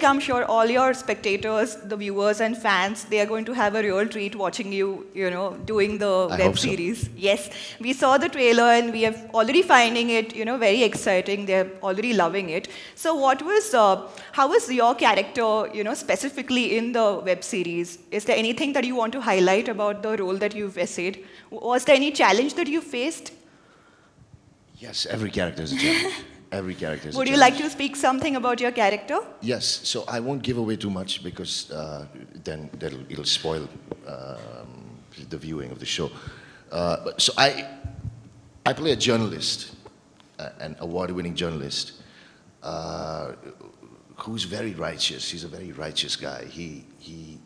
Prateik, I'm sure all your spectators, the viewers and fans, they are going to have a real treat watching you, you know, doing the I web hope so. series. Yes, we saw the trailer and we are already finding it, you know, very exciting. They're already loving it. So what was, uh, how was your character, you know, specifically in the web series? Is there anything that you want to highlight about the role that you've essayed? Was there any challenge that you faced? Yes, every character is a challenge. every character is a Would you challenge. like to speak something about your character? Yes, so I won't give away too much because uh, then that'll, it'll spoil um, the viewing of the show. Uh, so I, I play a journalist, uh, an award-winning journalist, uh, who's very righteous. He's a very righteous guy. He, he,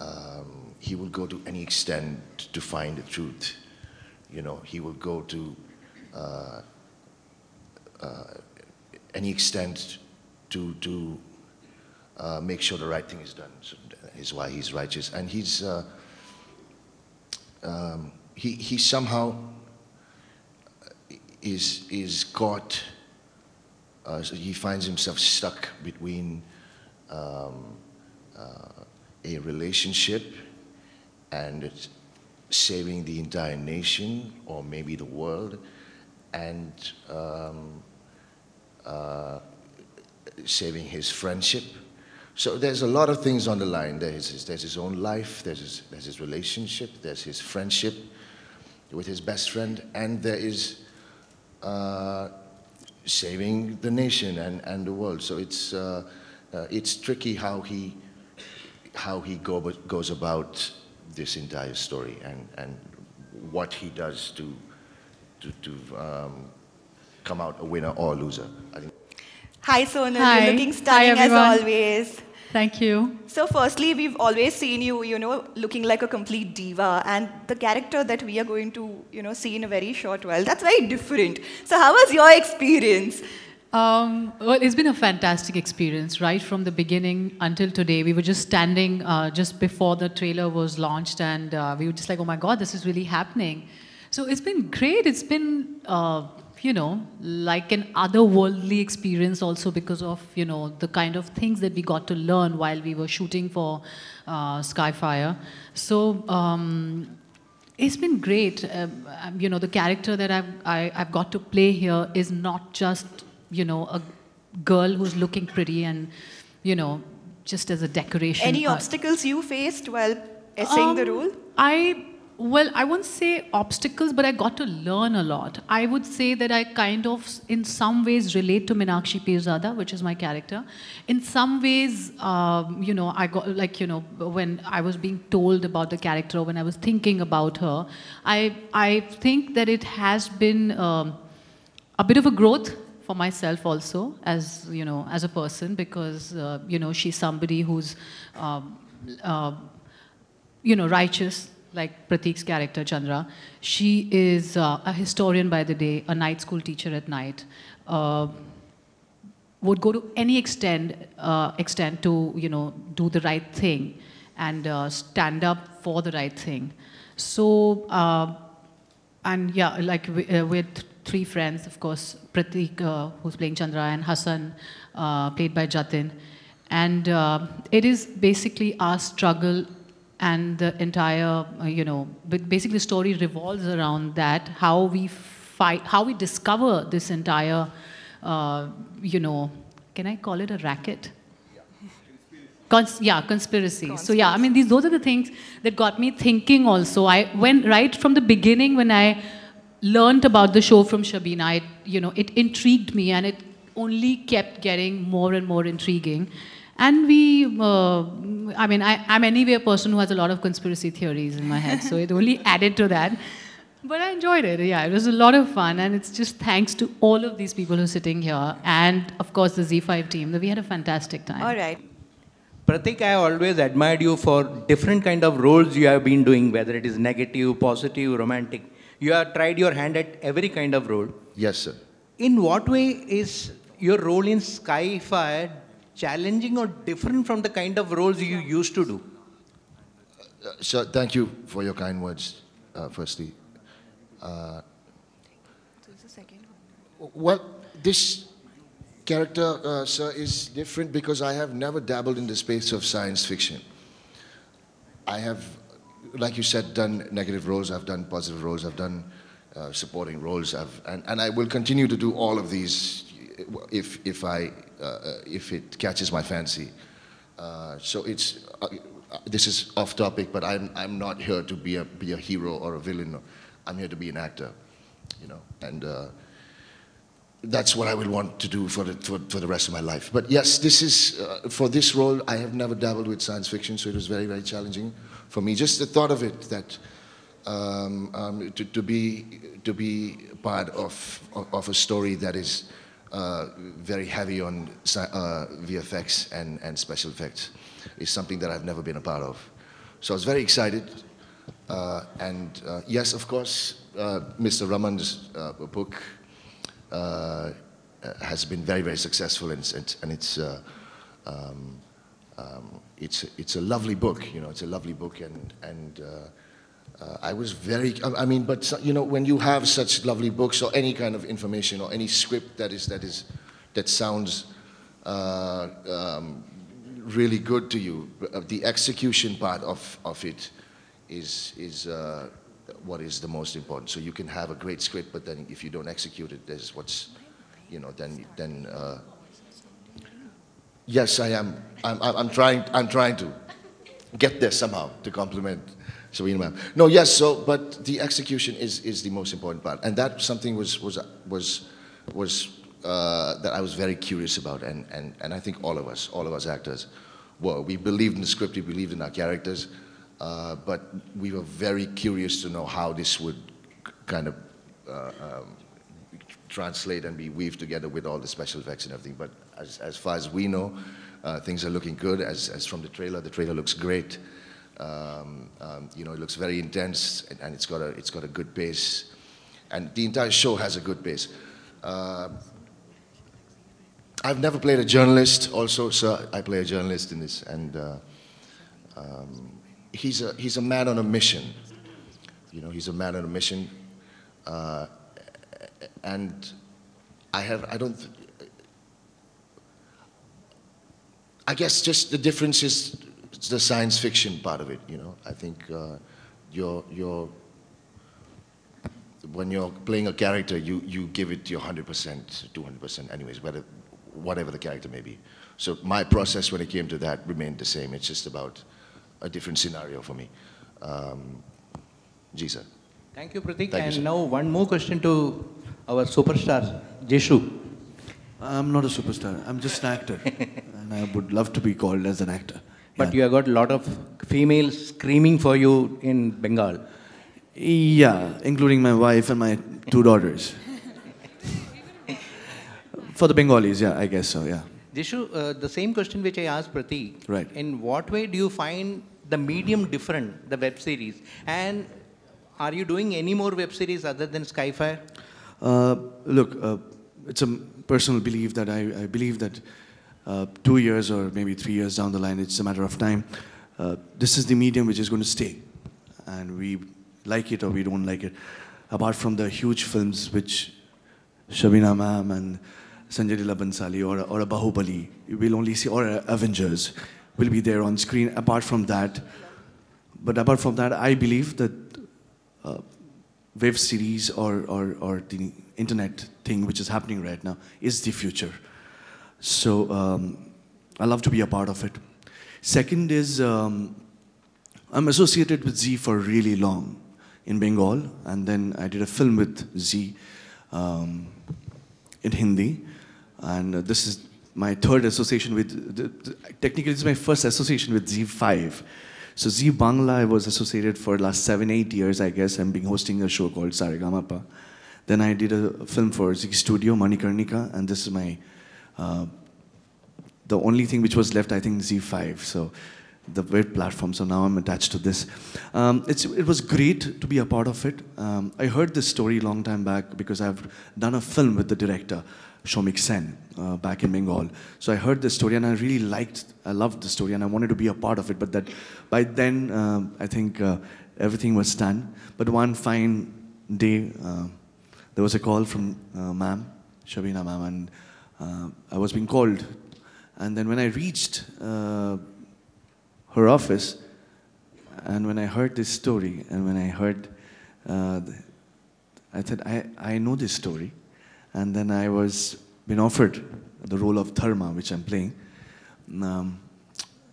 um, he will go to any extent to find the truth. You know, he will go to uh, any extent to, to uh, make sure the right thing is done. So is why he's righteous. And he's, uh, um, he, he somehow is, is caught, uh, so he finds himself stuck between um, uh, a relationship and saving the entire nation or maybe the world and um, uh, saving his friendship. So there's a lot of things on the line. There's his, there's his own life, there's his, there's his relationship, there's his friendship with his best friend, and there is uh, saving the nation and, and the world. So it's, uh, uh, it's tricky how he, how he go, goes about this entire story and, and what he does to, to, to um, come out a winner or a loser. I think Hi, Sonal. Hi. You're looking Hi, stunning as always. Thank you. So, firstly, we've always seen you, you know, looking like a complete diva, and the character that we are going to, you know, see in a very short while, that's very different. So, how was your experience? Um, well, it's been a fantastic experience, right from the beginning until today. We were just standing uh, just before the trailer was launched, and uh, we were just like, "Oh my God, this is really happening!" So it's been great. It's been, uh, you know, like an otherworldly experience, also because of you know the kind of things that we got to learn while we were shooting for uh, Skyfire. So. Um, It's been great. Um, um, you know, the character that I've, I, I've got to play here is not just, you know, a girl who's looking pretty and, you know, just as a decoration. Any Uh, obstacles you faced while essaying the um, role? I well, I won't say obstacles, but I got to learn a lot. I would say that I kind of, in some ways, relate to Meenakshi Pirzada, which is my character. In some ways, um, you know, I got like you know when I was being told about the character, or when I was thinking about her, I I think that it has been um, a bit of a growth for myself also as you know as a person because uh, you know she's somebody who's um, uh, you know righteous like Prateik's character Chandra. She is uh, a historian by the day, a night school teacher at night. Uh, would go to any extent uh, extent to you know do the right thing and uh, stand up for the right thing. So uh, and yeah, like uh, with three friends, of course, Prateik, who's playing Chandra, and Hassan, played by Jatin. And it is basically our struggle and the entire, uh, you know, basically the story revolves around that, how we fight, how we discover this entire, uh, you know, can I call it a racket? Cons- yeah, conspiracy. So yeah, I mean, these those are the things that got me thinking. Also, I when right from the beginning when I learned about the show from Shabina, it you know it intrigued me, and it only kept getting more and more intriguing. And we, uh, I mean, I, I'm anyway a person who has a lot of conspiracy theories in my head, so it only added to that. But I enjoyed it. Yeah, it was a lot of fun, and it's just thanks to all of these people who are sitting here, and of course the ZEE5 team that we had a fantastic time. All right. Prateik, I always admired you for different kind of roles you have been doing, whether it is negative, positive, romantic. You have tried your hand at every kind of role. Yes, sir. In what way is your role in Skyfire challenging or different from the kind of roles you used to do? Uh, thank you for your kind words, uh, firstly. Uh, well, this character, uh, sir, is different because I have never dabbled in the space of science fiction. I have, like you said, done negative roles, I've done positive roles, I've done uh, supporting roles, I've, and, and I will continue to do all of these if, if, I, uh, if it catches my fancy. Uh, so it's, uh, this is off topic, but I'm, I'm not here to be a, be a hero or a villain. I'm here to be an actor, you know, and uh, that's what I will want to do for the, for, for the rest of my life. But yes, this is, uh, for this role, I have never dabbled with science fiction, so it was very, very challenging for me. Just the thought of it, that um, um, to, to, be, to be part of, of a story that is uh, very heavy on uh, VFX and, and special effects is something that I've never been a part of. So I was very excited. Uh, and uh, yes, of course, uh, Mr. Raman's book has been very, very successful and, and, and it's, um, um, it's, it's a lovely book, you know, it's a lovely book and, and uh, I was very, I mean, but you know, when you have such lovely books or any kind of information or any script that is, that is, that sounds uh, um, really good to you, uh, the execution part of, of it is, is uh, what is the most important. So you can have a great script, but then if you don't execute it, there's what's, you know, then, then, uh, yes, I am, I'm, I'm trying, I'm trying to get there somehow to complement Shabina ma'am. No, yes, so, but the execution is, is the most important part. And that something was, was, was, was uh, that I was very curious about. And, and, and I think all of us, all of us actors, were. We believed in the script, we believed in our characters, uh, but we were very curious to know how this would kind of uh, um, translate and be weaved together with all the special effects and everything. But as, as far as we know, uh, things are looking good. As, as from the trailer, the trailer looks great. Um, um, you know, it looks very intense and, and, it's, got a, it's got a good pace. And the entire show has a good pace. Uh, I've never played a journalist also, so I play a journalist in this. And uh, um, he's, a, he's a man on a mission. You know, he's a man on a mission. Uh, and I have, I don't, I guess just the difference is it's the science fiction part of it, you know. I think uh, you're, you're, when you're playing a character, you, you give it your 100%, 200% anyways, whether, whatever the character may be. So my process when it came to that remained the same. It's just about a different scenario for me. Um, Ji, sir. Thank you, Prateik. Thank and you, now one more question to our superstar, Jishu. I'm not a superstar. I'm just an actor. and I would love to be called as an actor. But you have got a lot of females screaming for you in Bengal. Yeah, including my wife and my two daughters. for the Bengalis, yeah, I guess so, yeah. Jishu, uh, the same question which I asked Prateik. Right. In what way do you find the medium different, the web series? And are you doing any more web series other than Skyfire? Uh, look, uh, it's a personal belief that I, I believe that uh, two years or maybe three years down the line, it's a matter of time. Uh, this is the medium which is going to stay. And we like it or we don't like it. Apart from the huge films which Shabina ma'am and Sanjay Leela Bhansali or, or a Baahubali, we'll only see, or Avengers will be there on screen. Apart from that, but apart from that, I believe that uh, web series or, or, or the internet thing which is happening right now is the future. So um, I love to be a part of it. Second is um, I'm associated with Zee for really long in Bengal, and then I did a film with Zee um, in Hindi, and this is my third association with. The, the, technically, this is my first association with ZEE5. So Zee Bangla, I was associated for last seven, eight years, I guess. I'm being hosting a show called Saregamapa. Then I did a film for Zee Studio, Manikarnika, and this is my uh, the only thing which was left, I think, ZEE5. So the web platform. So now I'm attached to this. Um, it was great to be a part of it. Um, I heard this story a long time back because I've done a film with the director, Shomik Sen, uh, back in Bengal. So I heard this story and I really liked, I loved the story and I wanted to be a part of it. But that by then, um, I think uh, everything was done. But one fine day, uh, there was a call from uh, ma'am, Shabina ma'am, and I was being called. And then when I reached uh, her office, and when I heard this story, and when I heard, uh, I said, I, I know this story. And then I was been offered the role of Dharma, which I'm playing. Um,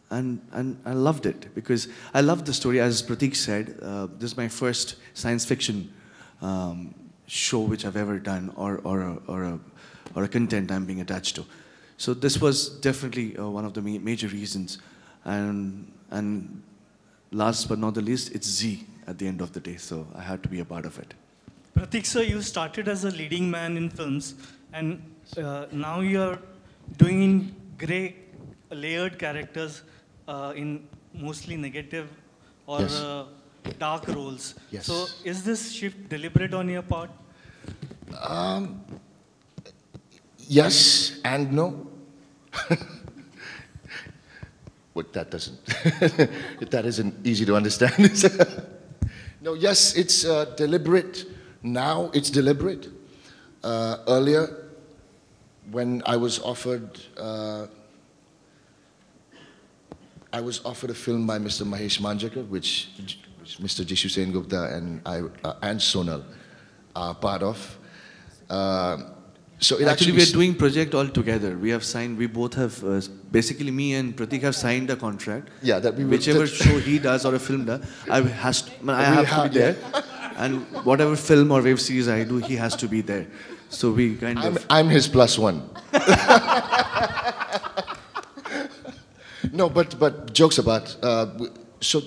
and, and I loved it because I loved the story. As Prateik said, uh, this is my first science fiction um, show which I've ever done, or, or, a, or, a, or a content I'm being attached to. So this was definitely uh, one of the ma- major reasons. And, and last but not the least, it's Zee at the end of the day. So I had to be a part of it. Prateik sir, you started as a leading man in films, and uh, now you're doing in grey, layered characters uh, in mostly negative or Yes. uh, dark roles. Yes. So, is this shift deliberate on your part? Yes and no. but that doesn't, that isn't easy to understand. no, yes, it's uh, deliberate. Now it's deliberate. Uh, earlier, when I was offered, uh, I was offered a film by Mr. Mahesh Manjrekar, which, which Mr. Jishu Sen Gupta and I uh, and Sonal are part of. So Actually, actually, we are doing project all together. We have signed. We both have uh, basically me and Prateik have signed a contract. Yeah, that we will- whichever that- show he does or a film does, I has to, I have, have- to be there, and whatever film or web series I do, he has to be there. So we kind I'm, of. I'm his plus one. no, but but jokes about. Uh, so,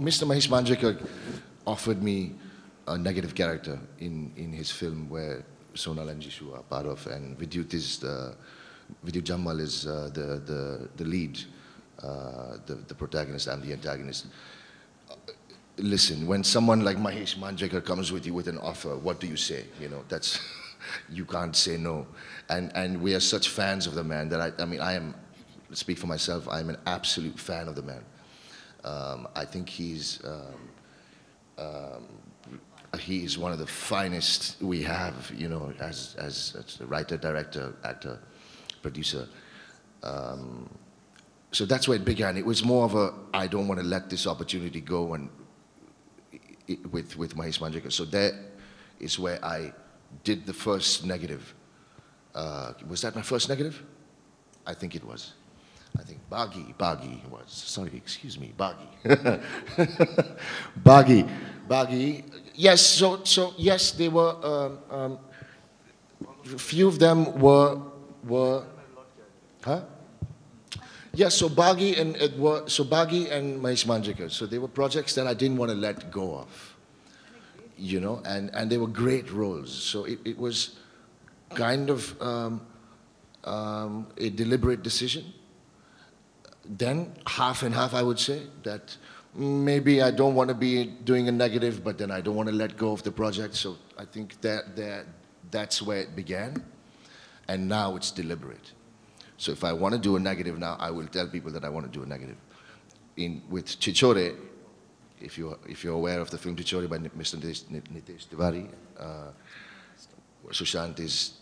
Mr. Mahesh Manjrekar offered me a negative character in, in his film where Sonal and Jishu are part of, and Vidyut is the Vidyut Jammwal is uh, the, the the lead, uh, the the protagonist. I'm the antagonist. listen, when someone like Mahesh Manjrekar comes with you with an offer, what do you say? You know, that's, you can't say no. And, and we are such fans of the man that I, I mean, I am, speak for myself, I'm an absolute fan of the man. Um, I think he's, um, um, he is one of the finest we have, you know, as, as, as a writer, director, actor, producer. Um, so that's where it began. It was more of a, I don't want to let this opportunity go and i- with, with Mahesh Manjrekar. So that is where I did the first negative. Uh, was that my first negative? I think it was. I think Baaghi, Baaghi was. Sorry, excuse me, Baaghi. Baaghi, Baaghi. Yes, so, so yes, they were, um, um, few of them were, were, huh? Yes, so Baaghi and it were, so Baaghi and Mahesh Manjrekar. So they were projects that I didn't want to let go of, you know, and, and they were great roles. So it, it was kind of um, um, a deliberate decision. Then half and half, I would say that maybe I don't want to be doing a negative, but then I don't want to let go of the project. So I think that, that that's where it began, and now it's deliberate. So if I want to do a negative now, I will tell people that I want to do a negative. In with Chhichhore, if you're if you're aware of the film Chhichhore by Mr. Nitesh, Tiwari, uh, Sushant is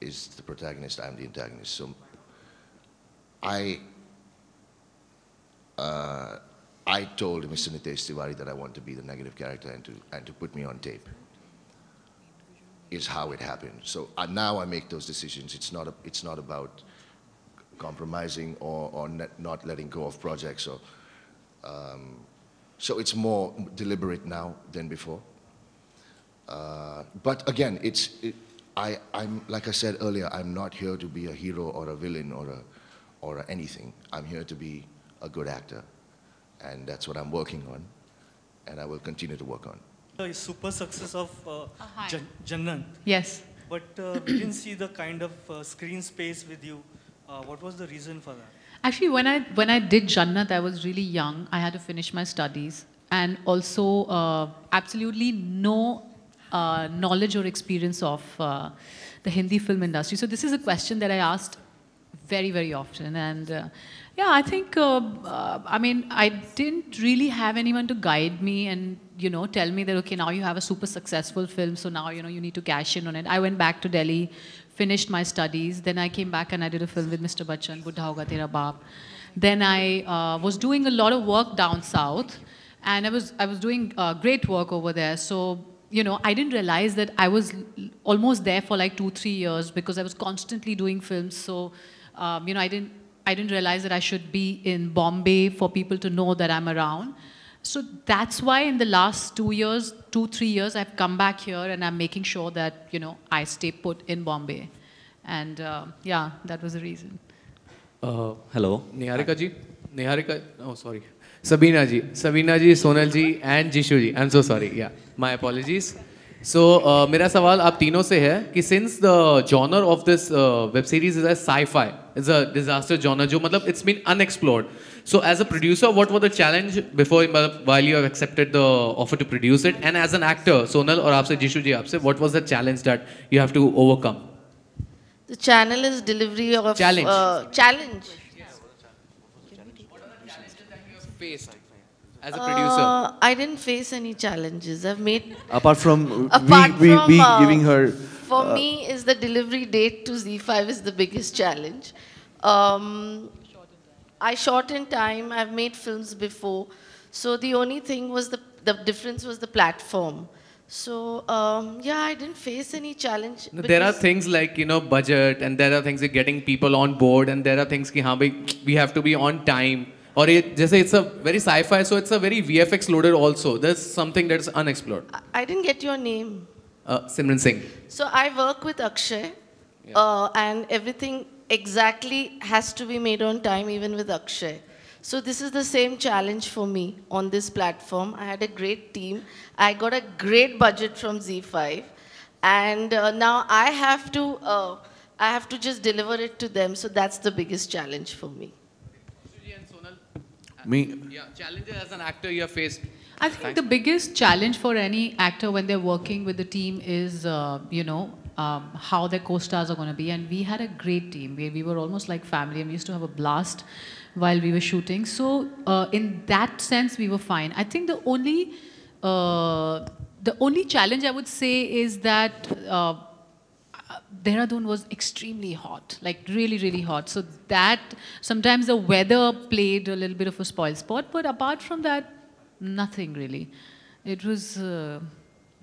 is the protagonist. I'm the antagonist. So I uh, I told Mr. Nitesh Tiwari that I want to be the negative character and to and to put me on tape. Is how it happened. So uh, now I make those decisions. It's not a, it's not about compromising or, or not letting go of projects. Or, um, so it's more deliberate now than before. Uh, but again, it's, it, I, I'm, like I said earlier, I'm not here to be a hero or a villain or, a, or a anything. I'm here to be a good actor. And that's what I'm working on. And I will continue to work on. The super success of uh, hi. Jan- Jannat, Yes. but uh, we didn't see the kind of uh, screen space with you. Uh, what was the reason for that? Actually, when I when I did Jannat, I was really young. I had to finish my studies, and also uh, absolutely no uh, knowledge or experience of uh, the Hindi film industry. So this is a question that I asked very very often, and uh, yeah, I think uh, uh, I mean I didn't really have anyone to guide me and you know tell me that okay now you have a super successful film, so now you know you need to cash in on it. I went back to Delhi, finished my studies. Then I came back and I did a film with Mr. Bachchan, Buddha Hoga Tera Baap. Then I uh, was doing a lot of work down south, and I was I was doing uh, great work over there. So you know, I didn't realize that I was almost there for like two three years because I was constantly doing films. So um, you know, I didn't I didn't realize that I should be in Bombay for people to know that I'm around. So that's why in the last two years, two, three years, I've come back here and I'm making sure that, you know, I stay put in Bombay. And uh, yeah, that was the reason. Uh, hello. Niharika ji. Niharika, oh sorry. Sabina ji. Sabina ji, Sonal ji and Jishu ji. I'm so sorry. Yeah, my apologies. So, uh, मेरा सवाल आप तीनों से है कि since the genre of this web series is a sci fi is a disaster genre जो मतलब it's been unexplored so as a producer what was the challenge before while you have accepted the offer to produce it and as an actor Sonal और आपसे जीशु जी आपसे what was the challenge that you have to overcome The channel is delivery of challenge. Uh, challenge. As a producer? Uh, I didn't face any challenges. I've made apart from apart we, from, we, we uh, giving her. For uh, me, is the delivery date to ZEE5 is the biggest challenge. Um, I shot in time. I've made films before, so the only thing was the the difference was the platform. So um, yeah, I didn't face any challenge. There are things like you know budget, and there are things like getting people on board, and there are things that we have to be on time. Or it, just say it's a very sci-fi, so it's a very VFX loaded also. There's something that's unexplored. I didn't get your name. Uh, Simran Singh. So I work with Akshay, yeah. uh, and everything exactly has to be made on time, even with Akshay. So this is the same challenge for me on this platform. I had a great team. I got a great budget from ZEE5, and uh, now I have to, uh, I have to just deliver it to them. So that's the biggest challenge for me. Me? Yeah, challenges as an actor you have faced. I think Thanks. the biggest challenge for any actor when they're working with the team is, uh, you know, um, how their co-stars are going to be. And we had a great team. We, we were almost like family, and we used to have a blast while we were shooting. So uh, in that sense, we were fine. I think the only uh, the only challenge I would say is that uh, Dehradun was extremely hot, like really, really hot. So that, sometimes the weather played a little bit of a spoil spot, but apart from that, nothing really. It was uh,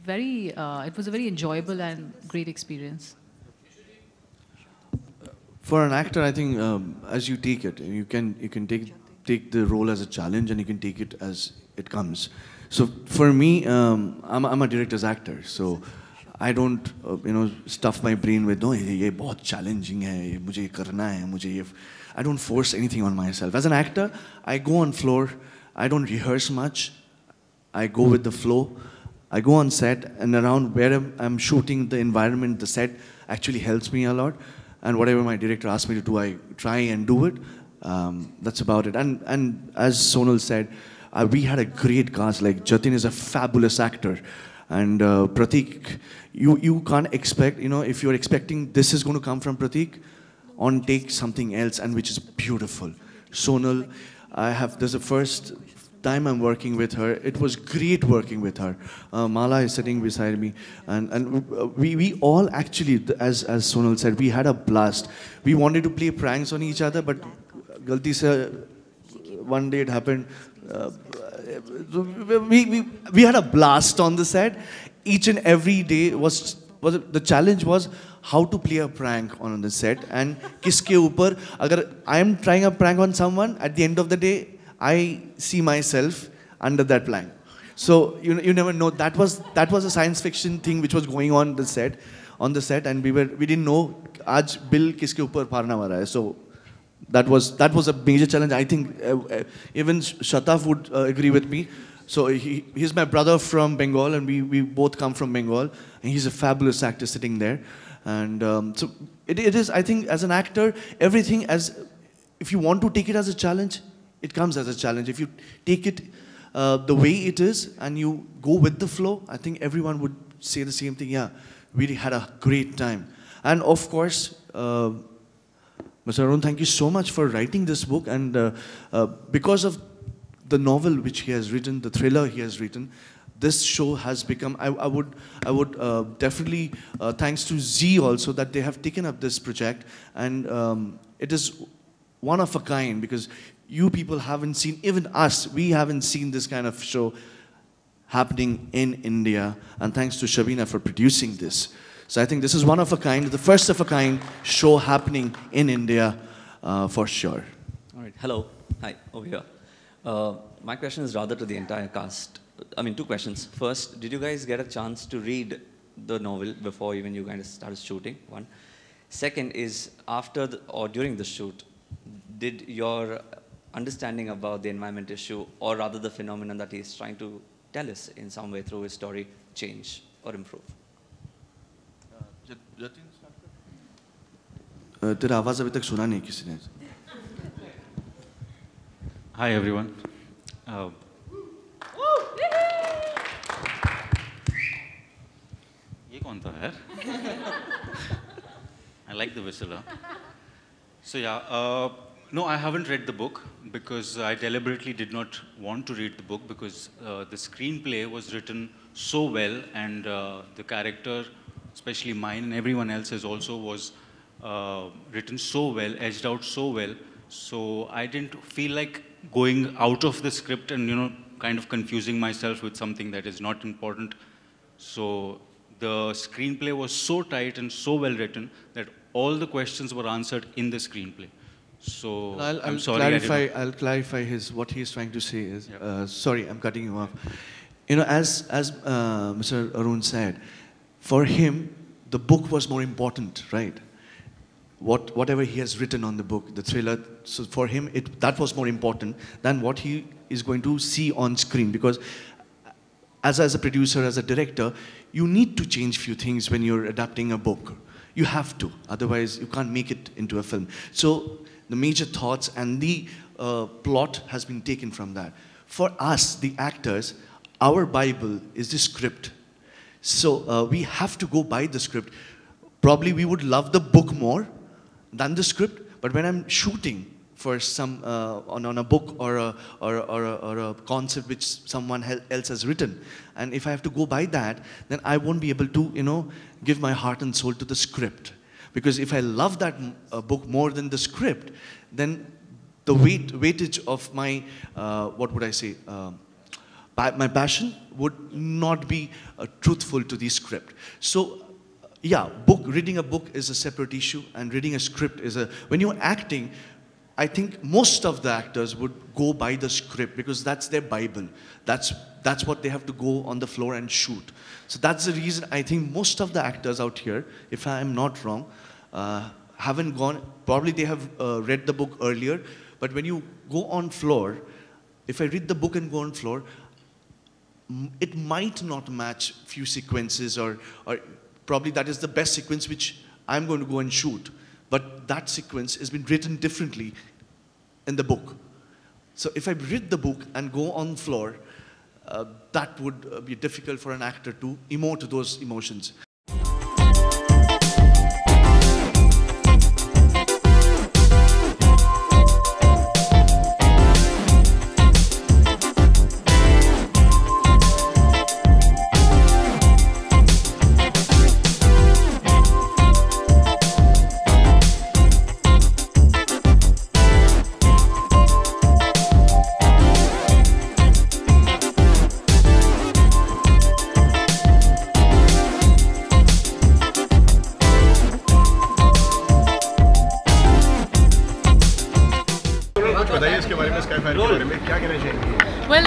very, uh, it was a very enjoyable and great experience. For an actor, I think um, as you take it, you can, you can take, take the role as a challenge and you can take it as it comes. So for me, um, I'm, I'm a director's actor. So I don't you know stuff my brain with no ये बहुत challenging है ये मुझे ये करना है मुझे ये I don't force any thing on myself as an actor I go on floor I don't rehearse much I go with the flow I go on set and around where I'm, I'm, shooting, the environment, the set actually helps me a lot. And whatever my director asks me to do, I try and do it. Um, that's about it. And, and as Sonal said, uh, we had a great cast. Like Jatin is a fabulous actor. And uh, Prateik, you, you can't expect, you know, if you're expecting this is going to come from Prateik, on take something else, and which is beautiful. Sonal, I have, this is the first time I'm working with her. It was great working with her. Uh, Mala is sitting beside me, and, and uh, we, we all actually, as, as Sonal said, we had a blast. We wanted to play pranks on each other, but galti se, one day it happened. Uh, we, we, we had a blast on the set. Each and every day was, was the challenge was how to play a prank on the set and kiske upar agar I am trying a prank on someone at the end of the day I see myself under that prank. So you you never know that was that was a science fiction thing which was going on the set on the set and we were we didn't know आज bill किसके ऊपर फाड़ना वाला है so that was that was a major challenge. I think uh, uh, even Shataf would uh, agree with me. So he, he's my brother from Bengal, and we, we both come from Bengal. And he's a fabulous actor sitting there. And um, so it, it is, I think, as an actor, everything as, if you want to take it as a challenge, it comes as a challenge. If you take it uh, the way it is and you go with the flow, I think everyone would say the same thing. Yeah, really had a great time. And of course, uh, Mr. Arun, thank you so much for writing this book. And uh, uh, because of the novel which he has written, the thriller he has written, this show has become. I, I would, I would uh, definitely, uh, thanks to Zee also, that they have taken up this project, and um, it is one of a kind because you people haven't seen, even us, we haven't seen this kind of show happening in India. And thanks to Shabina for producing this. So I think this is one of a kind, the first of a kind show happening in India uh, for sure. All right. Hello. Hi. Over here. Uh, my question is rather to the entire cast. I mean, two questions. First, did you guys get a chance to read the novel before even you guys started shooting? One. Second is after the, or during the shoot, did your understanding about the environment issue, or rather the phenomenon that he's trying to tell us in some way through his story, change or improve? Uh, तेरा आवाज़ अभी तक सुना नहीं किसी ने Hi everyone. Uh, ये कौन था यार? I like the whistle. Huh? So yeah, uh, no, I haven't read the book because I deliberately did not want to read the book because uh, the screenplay was written so well and uh, the character, especially mine and everyone else's also was uh, written so well, edged out so well. So I didn't feel like going out of the script and, you know, kind of confusing myself with something that is not important. So the screenplay was so tight and so well written that all the questions were answered in the screenplay. So I'll, I'm I'll sorry. Clarify. I'll clarify his what he's trying to say is. Uh, sorry, I'm cutting you off. You know, as as uh, Mr. Arun said, for him, the book was more important, right? What whatever he has written on the book, the thriller. So for him, it that was more important than what he is going to see on screen because as, as a producer, as a director, you need to change few things when you're adapting a book. You have to, otherwise you can't make it into a film. So the major thoughts and the uh, plot has been taken from that. For us, the actors, our Bible is the script. So uh, we have to go by the script. Probably we would love the book more than the script, but when I'm shooting for some uh, on, on a book or a, or, or, a, or a concept which someone else has written, and if I have to go by that, then I won't be able to, you know, give my heart and soul to the script. Because if I love that uh, book more than the script, then the weight, weightage of my, uh, what would I say, um, my passion would not be uh, truthful to the script. So, yeah, book reading a book is a separate issue, and reading a script is a. When you're acting, I think most of the actors would go by the script because that's their Bible. That's that's what they have to go on the floor and shoot. So that's the reason I think most of the actors out here, if I am not wrong, uh, haven't gone. Probably they have uh, read the book earlier, but when you go on floor, if I read the book and go on floor, it might not match few sequences or, or probably that is the best sequence which I'm going to go and shoot. But that sequence has been written differently in the book. So if I read the book and go on floor, uh, that would uh, be difficult for an actor to emote those emotions. Well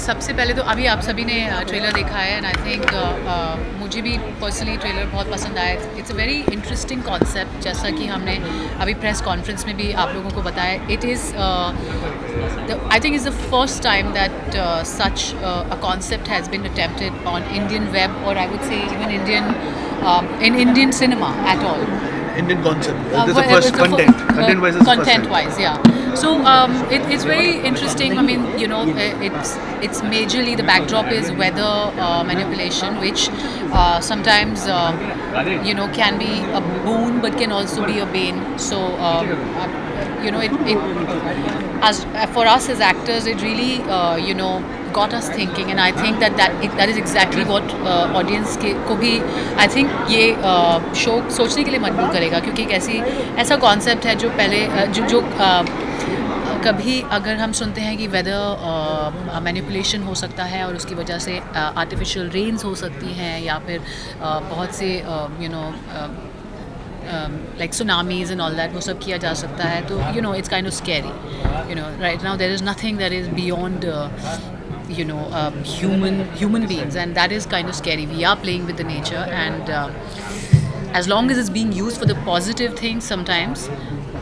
सबसे पहले तो अभी आप सभी ने trailer देखा है and I think मुझे भी पर्सनली ट्रेलर बहुत पसंद आया it's a very interesting concept जैसा कि हमने अभी प्रेस कॉन्फ्रेंस में भी आप लोगों को बताया it is I think is the first time that such a concept has been attempted on Indian web और I would say even Indian in Indian cinema at all. Indian concept. Uh, This is the first content. uh, Content wise is the first content time. wise yeah so um, it, it's very interesting. I mean you know uh, it's it's majorly the backdrop is weather uh, manipulation which uh, sometimes uh, you know can be a boon but can also be a bane. So um, you know it, it as for us as actors it really uh, you know got us thinking and I think that that, that is exactly what uh, audience के को भी I think ये show uh, सोचने के लिए मजबूर करेगा क्योंकि एक ऐसी ऐसा कॉन्सेप्ट है जो पहले uh, जो जो uh, कभी अगर हम सुनते हैं कि वेदर मैनिपुलेशन uh, हो सकता है और उसकी वजह से आर्टिफिशियल uh, रेन्स हो सकती हैं या फिर uh, बहुत से you know like tsunamis and all that वो सब किया जा सकता है तो you know it's kind of scary you know right now there is nothing that is beyond you know uh, human human beings. And that is kind of scary. We are playing with the nature and uh, as long as it's being used for the positive things sometimes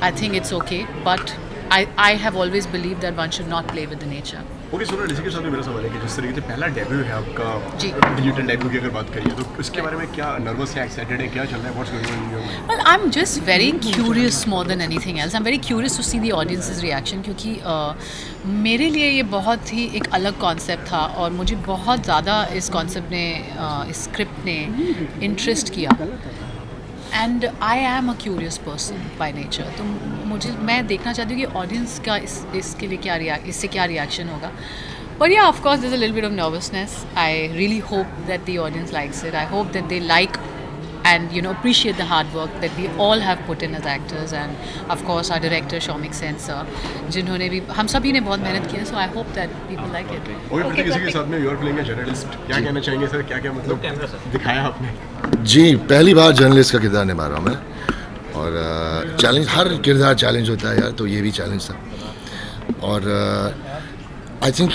i think it's okay. But I, I have always believed that one should not play with the nature okay सुनो के साथ मेरा सवाल है कि जिस तरीके से पहला डेब्यू है आपका डिजिटल डेब्यू की अगर बात करिए तो इसके बारे में क्या नर्वस है एक्साइटेड है क्या चल रहा है what's going on in your mind Well, I'm just very curious more than anything else. I'm very curious to see the audience's reaction क्योंकि uh, मेरे लिए ये बहुत ही एक अलग कॉन्सेप्ट था और मुझे बहुत ज़्यादा इस कॉन्सेप्ट ने uh, इस स्क्रिप्ट ने इंटरेस्ट किया। And I am a curious person by nature तो मुझे, मैं देखना चाहती हूँ कि ऑडियंस का इस, इसके लिए क्या रिया इससे क्या रिएक्शन होगा। बट या ऑफकोर्स दिस अ लिल bit of nervousness I really hope that the audience likes it I hope that they like and you know appreciate the hard work that we all have put in as actors and of course our director Shomik Sen sir जिन्होंने भी हम सभी ने बहुत मेहनत की है so I hope that people like it. Okay Prateek इसी के साथ में यू प्लेइंग जर्नलिस्ट क्या कहना चाहेंगे सर क्या क्या मतलब दिखाया आपने? जी पहली बार जर्नलिस्ट का किरदार निभा रहा हूँ मैं। और चैलेंज हर किरदार चैलेंज होता है यार तो ये भी चैलेंज था। और आई थिंक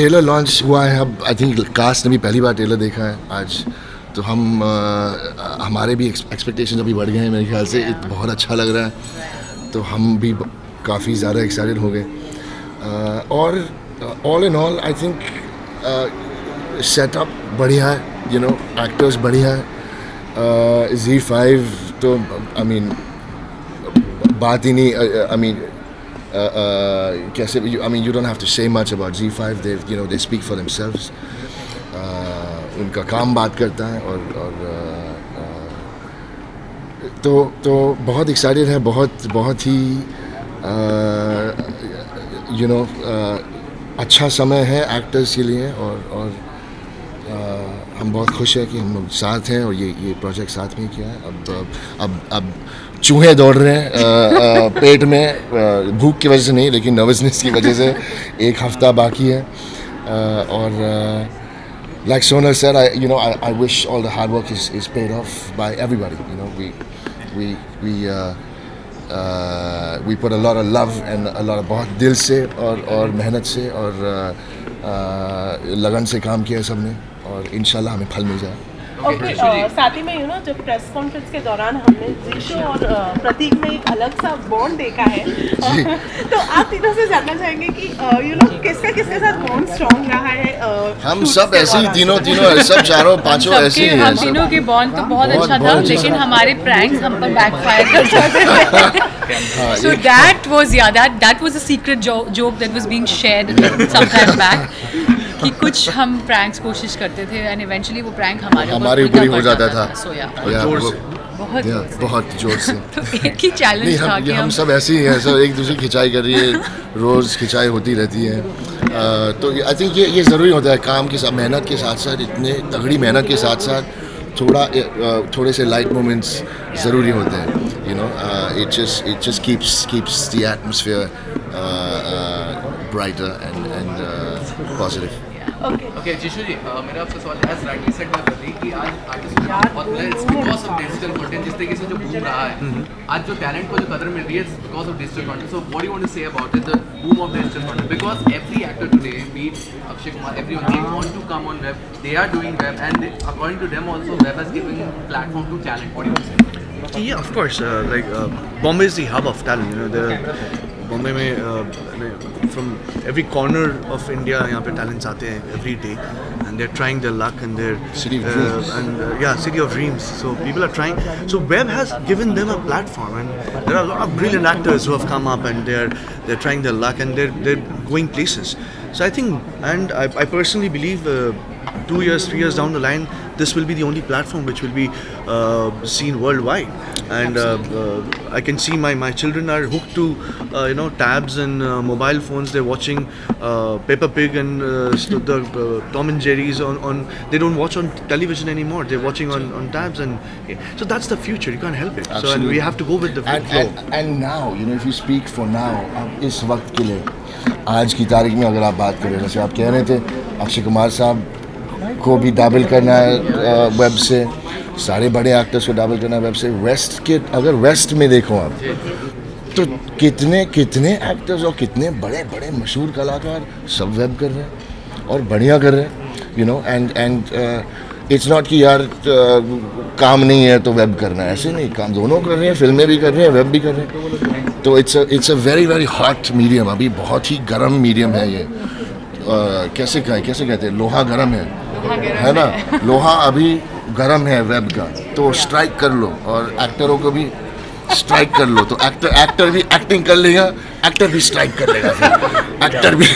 ट्रेलर लॉन्च हुआ है अब आई थिंक कास्ट ने भी पहली बार ट्रेलर देखा है आज। तो हम uh, हमारे भी एक्सपेक्टेशन अभी बढ़ गए हैं मेरे ख्याल से। It बहुत अच्छा लग रहा है। तो हम भी काफ़ी ज़्यादा एक्साइटेड हो गए। uh, और all in all I think setup बढ़िया है यू नो एक्टर्स बढ़िया है। जी फाइव तो आई I मीन mean, बात ही नहीं I mean uh, uh, I mean, you don't have to say much about G5. They, you know, they speak for themselves. उनका काम बात करता है और, और तो तो बहुत एक्साइटेड है बहुत बहुत ही यू नो अच्छा समय है एक्टर्स के लिए और और हम बहुत खुश हैं कि हम लोग साथ हैं और ये ये प्रोजेक्ट साथ में किया है। अब अब अब अब चूहे दौड़ रहे हैं पेट में भूख की वजह से नहीं लेकिन नर्वसनेस की वजह से एक हफ़्ता बाकी है। आ, और you know I, I wish all the hard work is, is paid off by everybody. You know. We we we uh, uh, we put a lot of love and a lot of बहुत दिल से और और मेहनत से और uh, uh, लगन से काम किया है सबने और इंशाल्लाह हमें फल मिल जाए। ओके साथ ही में यू नो जब प्रेस कॉन्फ्रेंस के दौरान हमने जीशो और uh, प्रतीक में एक अलग सा बॉन्ड देखा है। तो आप तीनों से जानना चाहेंगे कि यू नो किसका किसके साथ बॉन्ड स्ट्रॉन्ग रहा है uh, हम सब ऐसे ही तीनों तीनों सब चारों पाँचों ऐसे ही हैं तीनों के बॉन्ड तो बहुत अच्छा था अच्छा लेकिन हमारे प्रैंक्स हम पर बैकफायर कर जाते हाँ, that was yeah that that was a secret jo- joke that was being shared some time back. कि कुछ हम प्रैंक्स कोशिश करते थे एंड इवेंचुअली वो प्रैंक हमारे हमारे ऊपर ही हो जाता था। सो या या, ज़ोर बहुत ज़ोर से। बहुत ज़ोर से। तो एक ही चैलेंज था हम कि हम हम सब ऐसे ही हैं सब एक दूसरे की खिंचाई कर रही है रोज़ खिंचाई होती रहती है। तो आई थिंक ये ये ज़रूरी होता है काम के साथ मेहनत के साथ साथ इतने तगड़ी मेहनत के साथ साथ थोड़ा थोड़े से लाइट मोमेंट्स ज़रूरी होते हैं you know it just it just keeps keeps the atmosphere brighter and and positive okay Jisshu ji मेरा आपसे सवाल है as rightly said by Prateek कि आज आर्टिस्ट बहुत it's because of digital content जिस तरीके से जो बूम रहा है। आज जो टैलेंट को जो कदर मिल रही है it's because of digital content so what you want to say about it the boom of digital content because every actor today be it Akshay Kumar everyone they want to come on web they are doing web and according to them also web has given platform to talent what do you say Yeah, of course. Uh, like uh, Bombay is the hub of talent. You know, there are, Bombay में uh, from every corner of India यहाँ पे talents आते हैं every day, and they're trying their luck and they're City of uh, dreams. and uh, yeah, city of dreams. So people are trying. So web has given them a platform, and there are a lot of brilliant actors who have come up and they're they're trying their luck and they're they're going places. So I think, and I, I personally believe. Uh, two years, three years down the line, this will be the only platform which will be uh, seen worldwide. And uh, uh, I can see my, my children are hooked to uh, you know tabs and uh, mobile phones. They're watching uh, Peppa Pig and uh, st- the uh, Tom and Jerry's on, on. They don't watch on television anymore. They're watching on, on tabs and so that's the future. You can't help it. So and we Absolutely. have to go with the and, flow. and, and now, you know, if you speak for now, अब इस वक्त के लिए आज की तारीख में अगर आप बात करें जैसे आप कह रहे थे अक्षय कुमार साहब को भी डाबल करना है वेब से। सारे बड़े एक्टर्स को डाबल करना है वेब से। वेस्ट के अगर वेस्ट में देखो आप तो कितने कितने एक्टर्स और कितने बड़े बड़े मशहूर कलाकार सब वेब कर रहे हैं और बढ़िया कर रहे हैं you know and and it's not कि यार uh, काम नहीं है तो वेब करना है। ऐसे नहीं काम दोनों कर रहे हैं फ़िल्में भी कर रहे हैं वेब भी कर रहे हैं। तो it's it's a very very hot medium अभी बहुत ही गर्म मीडियम है ये। uh, कैसे कहें कैसे कहते हैं? लोहा गर्म है। है। ना? लोहा अभी गर्म है वेब का तो स्ट्राइक कर लो और एक्टरों को भी स्ट्राइक कर लो तो एक्टर एक्टर भी एक्टिंग कर लेगा एक्टर भी स्ट्राइक कर लेगा फिर। एक्टर भी।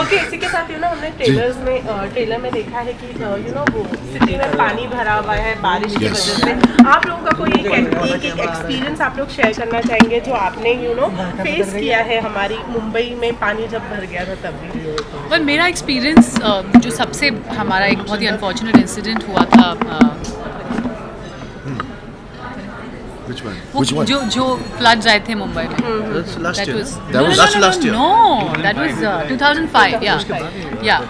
ओके इसी के साथ यू नो हमने ट्रेलर्स में ट्रेलर में देखा है कि यू नो वो सिटी में पानी भरा हुआ है बारिश की वजह से। आप लोगों का कोई एक एक एक एक्सपीरियंस आप लोग शेयर करना चाहेंगे जो आपने यू नो फेस किया है हमारी मुंबई में पानी जब भर गया था तब भी? पर मेरा एक्सपीरियंस जो सबसे हमारा एक बहुत ही अनफॉर्चुनेट इंसिडेंट हुआ था अ, Which one? वो जो जो फ्लड्स आए थे मुंबई में That's last That year. was That no, was- no, that's no, no, last year. No, that was uh, 2005. Yeah, yeah,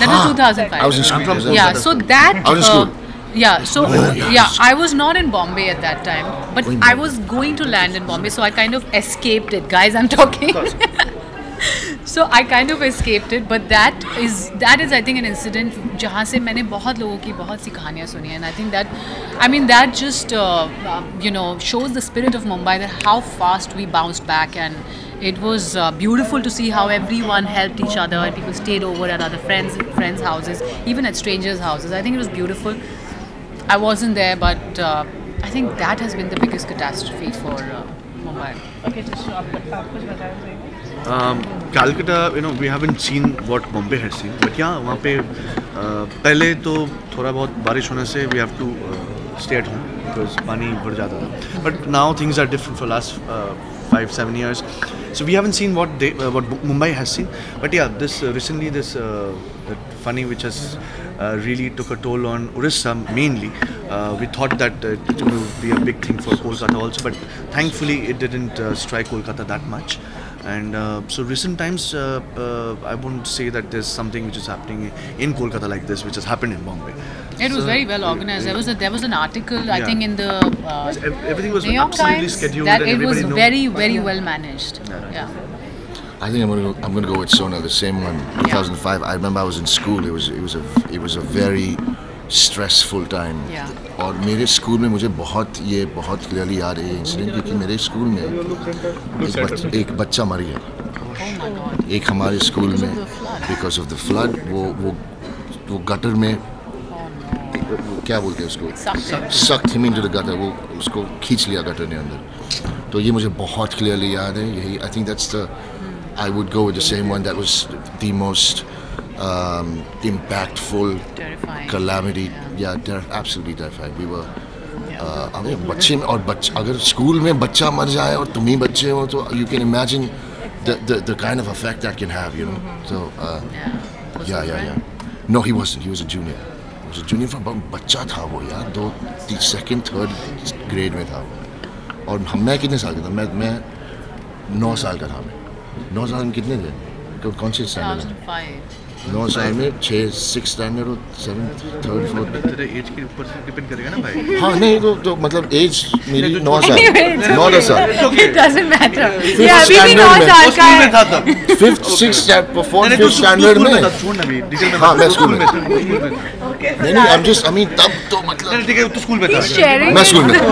that was Huh. 2005. I was in school. I'm from Yeah, so that. I was in uh, school. yeah, so Oh, yeah, yeah, I was not in Bombay at that time, but Going I back. was going to land in Bombay, so I kind of escaped it, guys. I'm talking. so I kind of escaped it, but that is that is I think an incident जहाँ से मैंने बहुत लोगों की बहुत सी कहानियाँ सुनी हैं and I think that I mean that just uh, uh, you know shows the spirit of Mumbai that how fast we bounced back and it was uh, beautiful to see how everyone helped each other and people stayed over at other friends friends houses even at strangers houses I think it was beautiful I wasn't there but uh, I think that has been the biggest catastrophe for uh, Mumbai okay just आप आप कुछ बताना चाहिए um, Calcutta, you know, we haven't seen what Bombay has seen. But yeah, वहाँ पे uh, पहले तो थोड़ा बहुत बारिश होने से we have to uh, stay at home because पानी बढ़ जाता था. But now things are different for last uh, five seven years. So we haven't seen what they, uh, what Mumbai has seen. But yeah, this uh, recently this uh, Fani which has uh, really took a toll on Orissa mainly. Uh, we thought that uh, it would be a big thing for Kolkata also, but thankfully it didn't uh, strike Kolkata that much. And uh, so recent times, uh, uh, I won't say that there's something which is happening in Kolkata like this, which has happened in Bombay. It was very well organized. There was a there was an article I think in the uh, everything was New York absolutely Times scheduled that and it was everybody very very well managed. Yeah. I think I'm gonna go, I'm gonna go with Sona, the same one, 2005. I remember I was in school. It was it was a it was a very time. Yeah. और मेरे school में मुझे बहुत ये बहुत clearly याद है ये इंसिडेंट क्योंकि मेरे स्कूल में एक, बच, एक बच्चा मर गया एक हमारे स्कूल में बिकॉज़ ऑफ़ द फ्लड वो वो वो गटर में क्या बोलते हैं उसको? सख्त हिम इनटू द गटर वो उसको खींच लिया गटर ने अंदर। तो ये मुझे बहुत क्लियरली याद है यही I think that's the I would go with the same one that was the most um, impactful terrifying. calamity. Yeah, yeah ter- absolutely terrifying. We were. Uh, अगर बच्चे और बच्चा अगर स्कूल में बच्चा मर जाए और तुम ही बच्चे हो तो you can imagine the kind of affect that can have you know so yeah yeah yeah no he was he was a junior was a junior from बच्चा था वो यार. दो सेकंड थर्ड ग्रेड में था वो. और मैं कितने साल का था? मैं मैं नौ साल का था मैं. नौ साल में कितने थे? कौन से नौ साल में छः सिक्स स्टैंडर्ड और सेवन थर्ड फोर्थ एज के ऊपर डिपेंड करेगा ना भाई? हाँ नहीं तो, तो मतलब एज मेरी नौ साल। नौ दस साल। Fifth six fourth fifth standard में। हाँ। मैं स्कूल में नहीं नहीं I am just I mean तब तो मतलब ठीक है तो स्कूल में था। मैं स्कूल में था।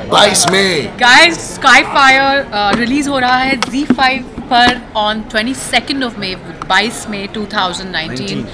बाईस मई। गाइस स्काई फायर रिलीज हो रहा है Z5 पर on 22nd of May, 22 May 2019.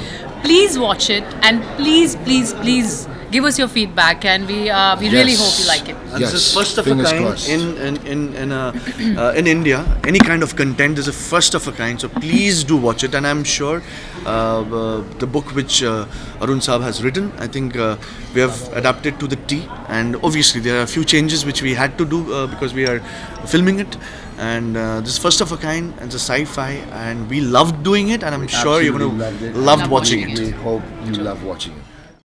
Please watch it and please, please, please give us your feedback, and we uh, we really hope you like it. And this is Yes, first of a fingers kind crossed. in in in in, uh, uh, in India. Any kind of content is a first of a kind. So please do watch it. And I'm sure uh, uh, the book which uh, Arun Saab has written, I think uh, we have adapted to the T. And obviously there are a few changes which we had to do uh, because we are filming it. And uh, this is first of a kind. It's a sci-fi, and we loved doing it. And I'm sure you're going to loved loved watching we, it. We hope you love watching it.